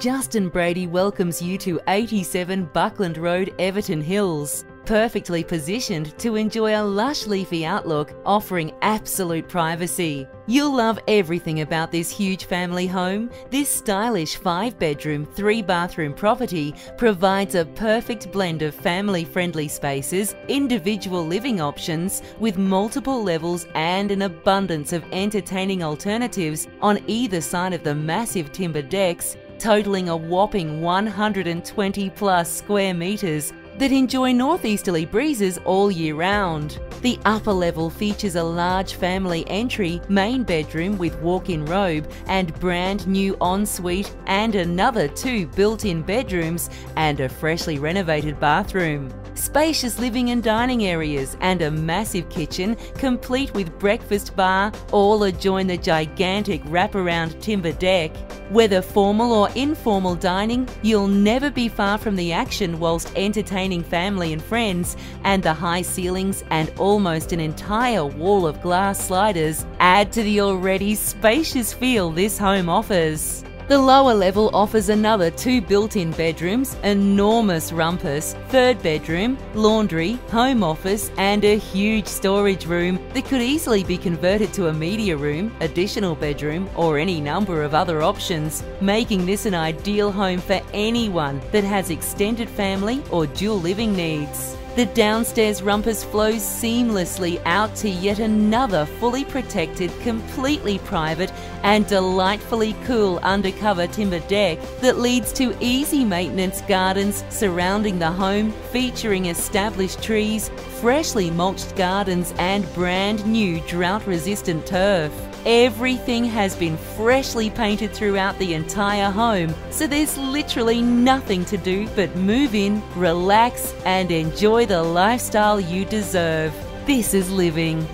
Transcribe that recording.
Justin Brady welcomes you to 87 Buckland Road, Everton Hills. Perfectly positioned to enjoy a lush leafy outlook offering absolute privacy. You'll love everything about this huge family home. This stylish 5 bedroom, 3 bathroom property provides a perfect blend of family friendly spaces, individual living options with multiple levels and an abundance of entertaining alternatives on either side of the massive timber decks totaling a whopping 120 plus square metres that enjoy northeasterly breezes all year round. The upper level features a large family entry, main bedroom with walk-in robe and brand new ensuite and another two built-in bedrooms and a freshly renovated bathroom. Spacious living and dining areas and a massive kitchen complete with breakfast bar all adjoin the gigantic wraparound timber deck. Whether formal or informal dining, you'll never be far from the action whilst entertaining family and friends, and the high ceilings and almost an entire wall of glass sliders add to the already spacious feel this home offers. The lower level offers another two built-in bedrooms, enormous rumpus, third bedroom, laundry, home office and a huge storage room that could easily be converted to a media room, additional bedroom or any number of other options, making this an ideal home for anyone that has extended family or dual living needs. The downstairs rumpus flows seamlessly out to yet another fully protected, completely private, and delightfully cool undercover timber deck that leads to easy maintenance gardens surrounding the home, featuring established trees, freshly mulched gardens, and brand new drought resistant turf. Everything has been freshly painted throughout the entire home, so there's literally nothing to do but move in, relax, and enjoy the lifestyle you deserve. This is living.